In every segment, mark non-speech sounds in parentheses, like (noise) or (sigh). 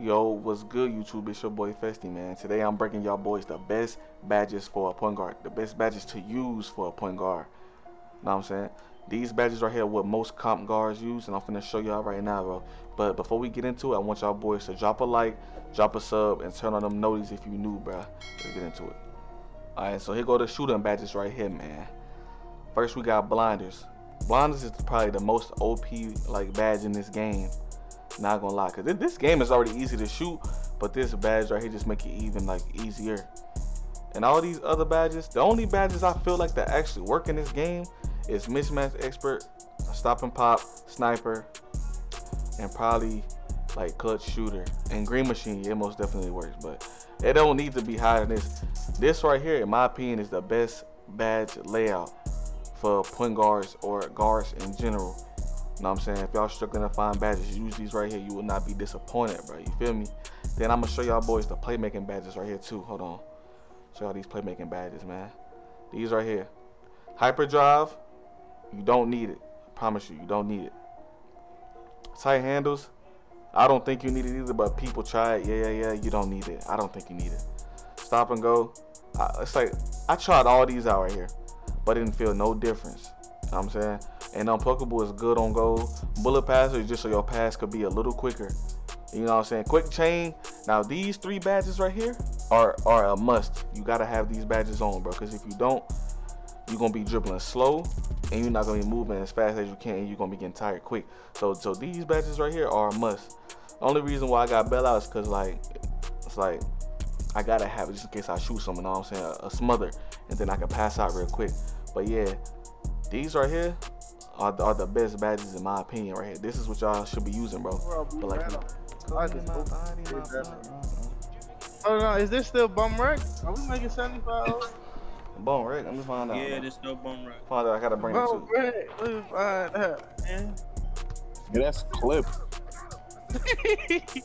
Yo, what's good, YouTube? It's your boy Festy, man. Today I'm breaking y'all boys the best badges for a point guard, the best badges to use for a point guard. Know what I'm saying? These badges right here what most comp guards use, and I'm finna show y'all right now, bro. But before we get into it, I want y'all boys to drop a like, drop a sub, and turn on them notices if you new, bro. Let's get into it. Alright, so here go the shooting badges right here, man. First we got blinders. Blinders is probably the most OP like badge in this game. Not gonna lie, cause this game is already easy to shoot, but this badge right here just make it even like easier. And all these other badges, the only badges I feel like that actually work in this game is mismatch expert, stop and pop, sniper, and probably like clutch shooter. And green machine, it most definitely works, but it don't need to be higher than this. This right here, in my opinion, is the best badge layout for point guards or guards in general. You know what I'm saying? If y'all struggling to find badges, use these right here. You will not be disappointed, bro. You feel me? Then I'm gonna show y'all boys the playmaking badges right here too. Hold on. Show y'all these playmaking badges, man. These right here. Hyperdrive, you don't need it. I promise you, you don't need it. Tight handles, I don't think you need it either, but people try it. Yeah, yeah, yeah. You don't need it. I don't think you need it. Stop and go. I, it's like I tried all these out right here, but didn't feel no difference. You know what I'm saying? And unpluckable is good on goal. Bullet passer is just so your pass could be a little quicker. You know what I'm saying? Quick chain. Now these three badges right here are are a must. You gotta have these badges on, bro. Because if you don't, you're gonna be dribbling slow and you're not gonna be moving as fast as you can you're gonna be getting tired quick. So so these badges right here are a must. Only reason why I got bailout is because like it's like I gotta have it just in case I shoot someone, you know what I'm saying? A, a smother and then I can pass out real quick. But yeah, these right here are the, are the best badges in my opinion right here. This is what y'all should be using, bro. But like, Oh no, is this still bum rec? Are we making 75? Bum rec? Let me find out. Yeah, man. this still bum right. Find out. I gotta bring it Bum rec. Let me find out, man. Yeah, that's clip. (laughs)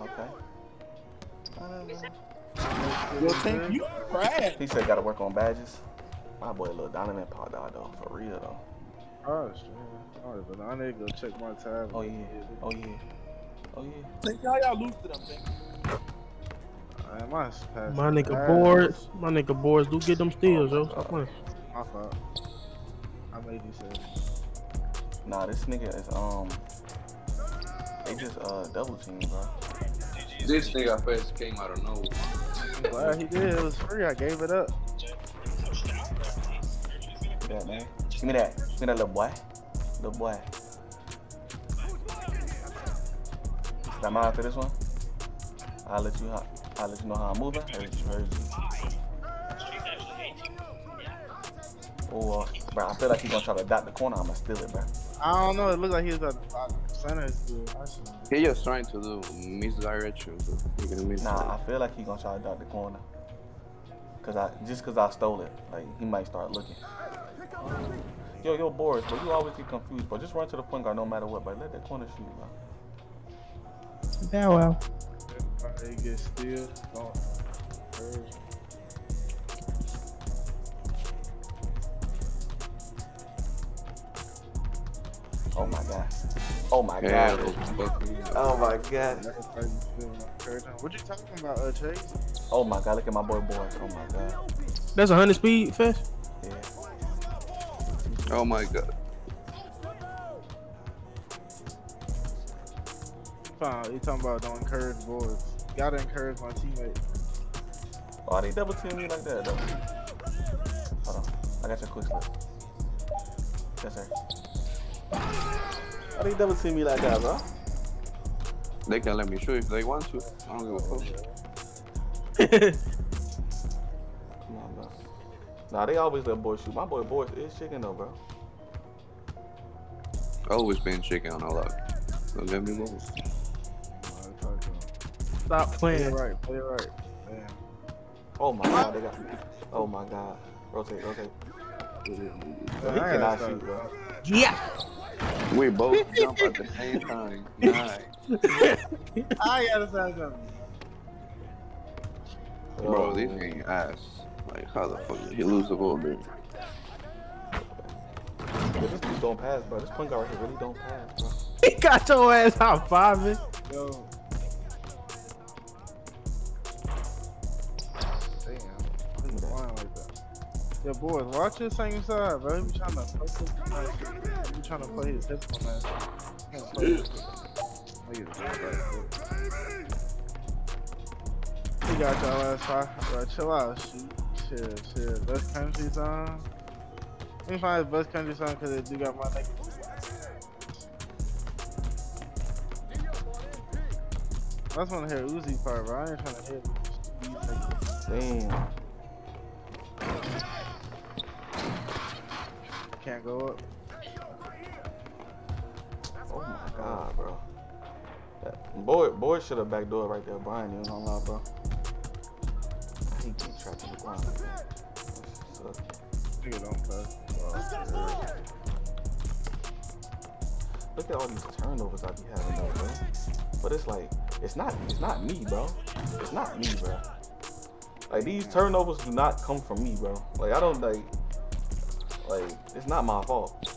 Okay. Yo, thank you. Brad. He said gotta work on badges. My boy, little Donovan Paul dog though, for real though. Oh, shit. Alright, but I need to go check my tab. Oh yeah. Oh yeah. Oh yeah. Thank y'all, y'all lose to them. Thank Man, my pass My nigga ass. boards, my nigga boards do get them steals, yo. Stop playing. My fault. I made you say. Nah, this nigga is um. They just uh double team, bro. This nigga first came out of nowhere. I'm glad he did. It was free. I gave it up. Yeah, man. Give me that. Give me that little boy. Little boy. Got mine for this one. I'll let you. I'll let you know how I'm moving. Heard you. Heard you. Oh, uh, bro. I feel like he's gonna try to dot the corner. I'ma steal it, bro. I don't know. It looked like he was at the bottom. Center is good. I. He just trying to do misdirection. So you're gonna miss. Nah, I feel like he's gonna try to dot the corner. Cause I just cause I stole it, like he might start looking. Yo, yo, Boris, but you always get confused, bro. Just run to the point guard no matter what, but let that corner shoot, bro. Yeah, well. He gets still. Don't. Oh my god. Oh my god. fuck. Oh my god. That's how you. What you talking about, uh, Chase? Oh my god. Look at my boy, Boris. Oh my god. That's a hundred speed fest. Yeah. Oh my god. Fine. You talking about don't encourage boys. Gotta encourage my teammates. Oh, Why they double team me like that, though? Hold on. I got your quick slip. Yes, sir. Why they double team me like that, bro? They can let me shoot if they want to. I don't give a fuck. (laughs) Come. Nah, they always let boys shoot. My boy, Boris is chicken, though, bro. Always been chicken on all that. Don't get me wrong. Alright, try to- Stop Play it playing. right. Play it right. Damn. Oh my god, they got. Oh my god. Rotate, rotate. Yo, he cannot shoot, bro. Yeah. We both (laughs) jump at the same time. Nice. (laughs) I gotta say something. Bro, oh, this ain't ass. Like, how the fuck did he lose the ball, dude? Yeah, this dude don't pass, bro. This point guard right here really don't pass, bro. (laughs) He got your ass high fiving. Yo. Damn. He's lying like that. Yo, boys, watch this same side, bro. He be trying to play his nice. He be trying to play his hip on that shit. He can't play his Niggas doing that shit. Got y'all ass five. Bro, chill out, shoot. Chill, chill. Best country song. Let me find his best country song because they do got my nigga. I just want to hear Uzi part, bro. I ain't trying to niggas. Damn. Can't go up. Oh my god, bro. That, boy, boy should have backdoored right there, Brian. You don't lie, bro. I hate being trapped Look at all these turnovers I be having though, bro. But it's like, it's not, it's not me, bro. It's not me, bro. Like these turnovers do not come from me, bro. Like I don't like, like it's not my fault.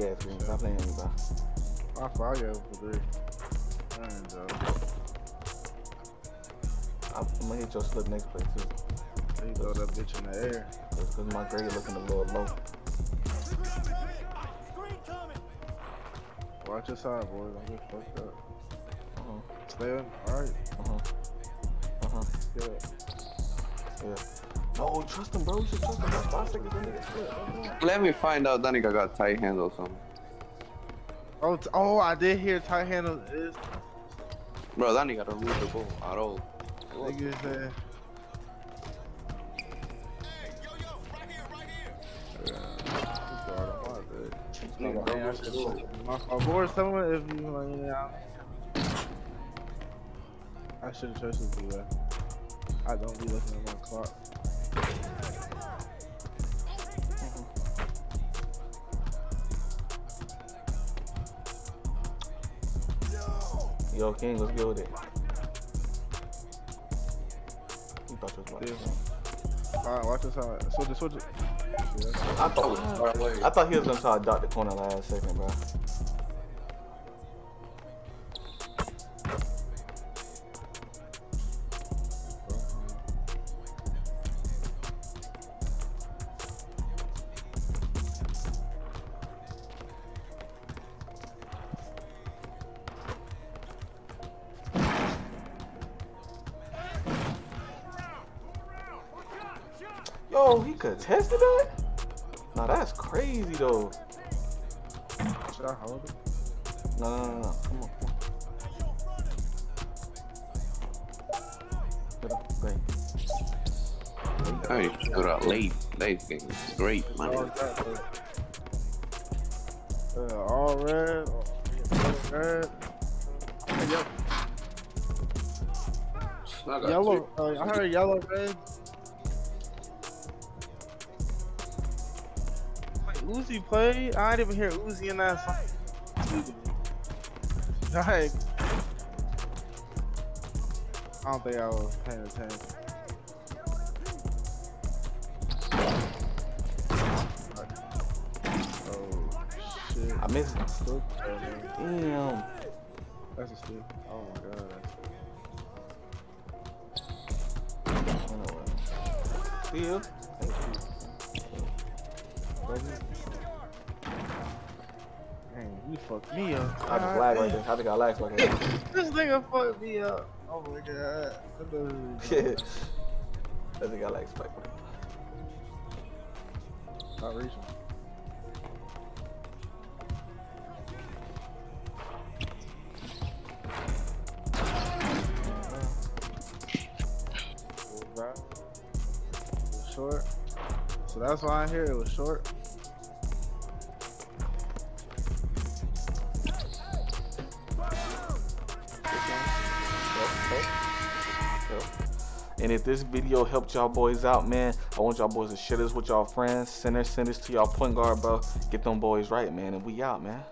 Big ass green. Stop playing with me, bro. I fire for three. Man, Joe. I'm, I'm gonna hit your slip next play too. He throw that bitch in the air. Cause, 'cause my grade looking a little low. Watch your side, boys. Don't get fucked up. Uh-huh. Stay in. Alright. Uh-huh. Uh-huh. Good. Yeah. No, trust him, bro. You should trust him. That's five seconds in nigga split. Don't do it. Let me find out Danica got tight hands or something. Oh, oh, I did hear tight handle is. Bro, Danica don't move the ball at all. Nigga said. Yeah, he's guarding my bad. Nigga, Dang, I don't move the should- ball. My fault. Boys, tell me if you like, yeah. I should have trusted you, bro. I don't be looking at my clock. Yo, King, let's go with it. He thought you was about to Yeah. Alright, watch this out. Switch it, switch it. I was thought. I thought he was gonna try to dot the corner last second, bro. Yo, he contested that? Now that's crazy though. Should I hold it? No, no, no, no. Come on, come on. Get up, great. Hey, good at late. Late game is great, All man. Uh, all red. All red. Yep. Yellow. Uh, I heard yellow, red. Uzi played? I didn't even hear Uzi in that song. Like, I don't think I was paying attention. Oh shit! I missed it. Still. Damn. That's a steal. Oh my god, that's Steal. Dang, you fucked me up. I just lag right there. I think I lagged like that. (laughs) This nigga fucked me up. Oh my god. That (laughs) doesn't- I think I like spike. Not reaching. It was Short. So that's why I hear it was short. And if this video helped y'all boys out, man, I want y'all boys to share this with y'all friends. Send this, send this to y'all point guard, bro. Get them boys right, man. And we out, man.